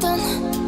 done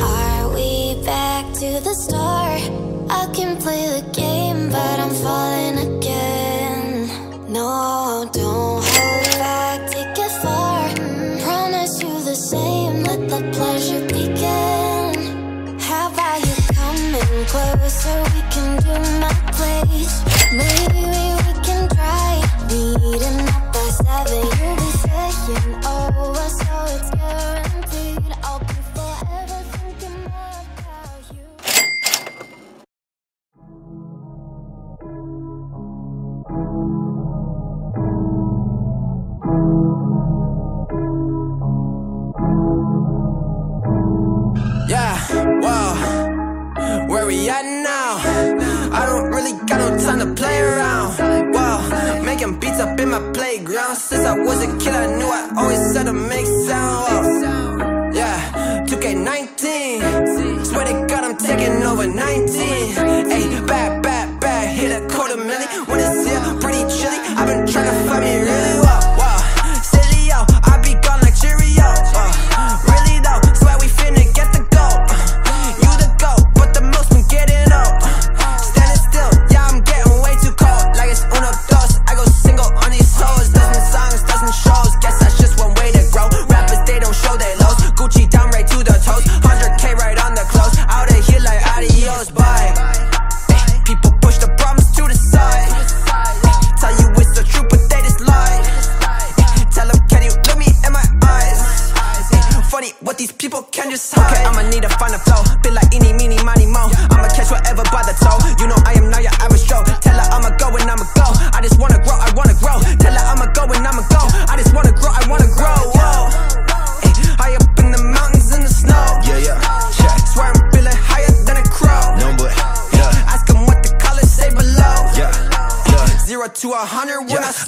Are we back to the start? I can play the game, but I'm falling time to play around. Wow, making beats up in my playground. Since I was a kid, I knew I always had to make sound. Wow. Yeah, 2K19. Swear to God, I'm taking over 19. Hey,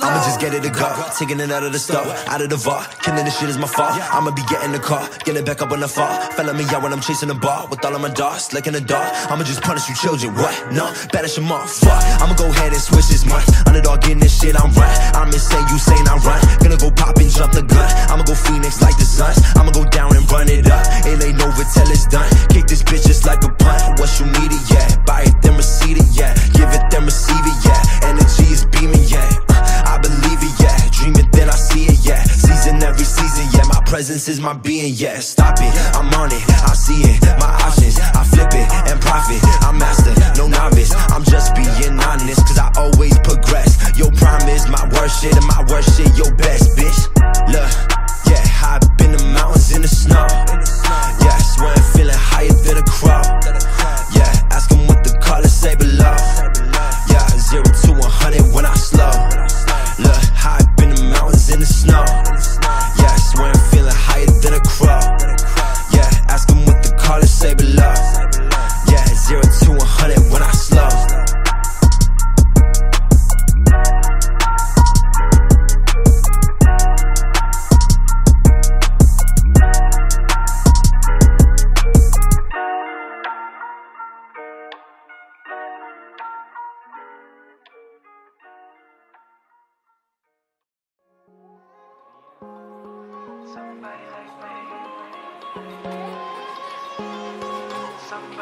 I'ma just get it to go. Taking it out of the stove, out of the vault. Killing this shit is my fault. I'ma be getting the car, getting it back up when I fall. Fella me out when I'm chasing the bar. With all of my dogs, like in the dark. I'ma just punish you children, what? No, banish them off, fuck. I'ma go ahead and switch this month. Underdog getting this shit, I'm right. I'm insane, you saying i'ma go pop and jump the gun. I'ma go Phoenix like the Suns. I'ma go down and run it up. It ain't over till it's done. Kick this bitch just like a punt. What you need, it, yeah. is my being, yeah, stop it, I'm on it, I see it.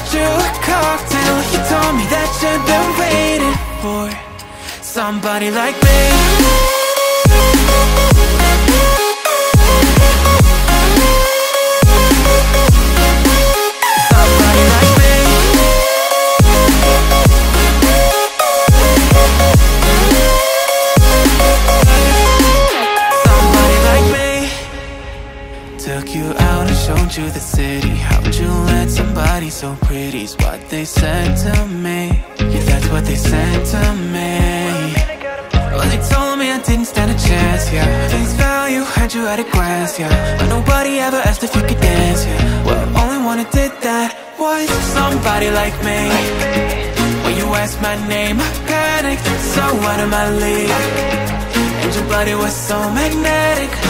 about you, a cocktail. You told me that you'd been waiting for Somebody like me. Took you the city How'd you let somebody so pretty's what they said to me. Yeah, that's what they said to me. Well, they told me I didn't stand a chance, yeah. Face value, had you at a glance, yeah. But nobody ever asked if you could dance, yeah. Well, only one who did that was somebody like me. When you asked my name, I panicked So out of my league. And your body was so magnetic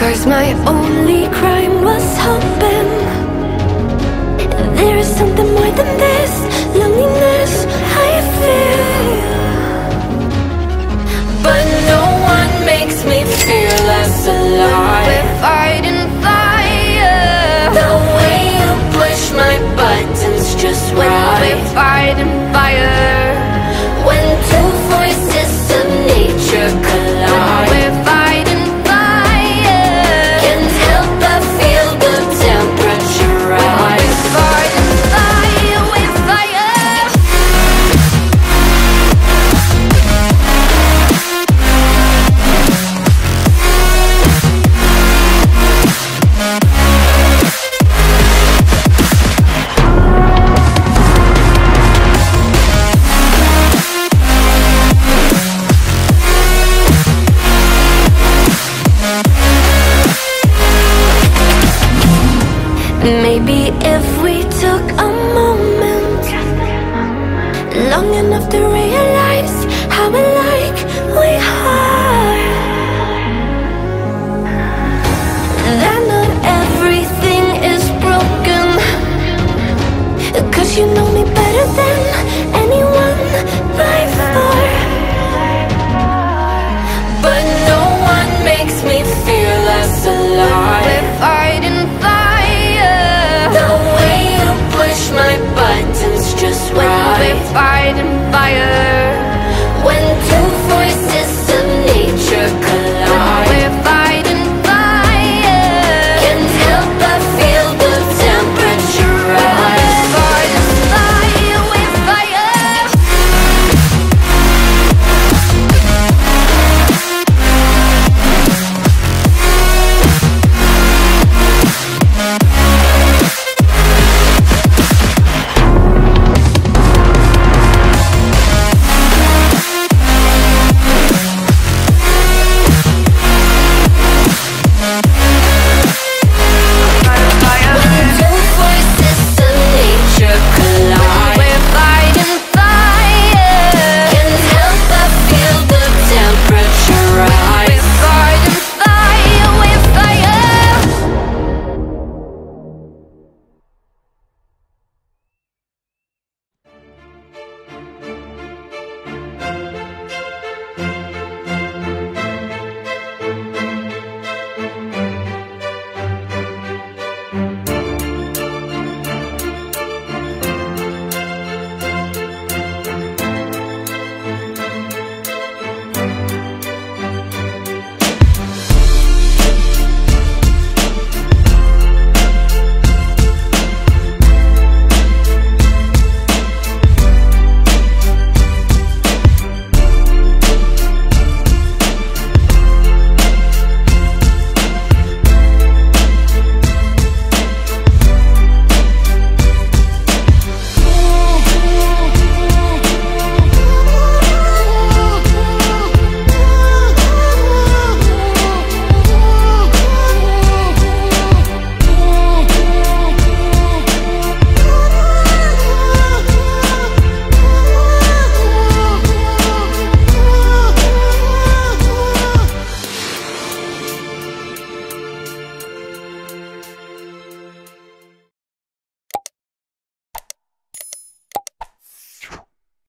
Cause my only crime was hoping there is something more than this loneliness I feel. But no one makes me feel less alive. We're fighting fire. The way you push my buttons just when we're fighting fire. Maybe if we took a moment Long enough to realize how alike we are. That not everything is broken. Cause you know me better than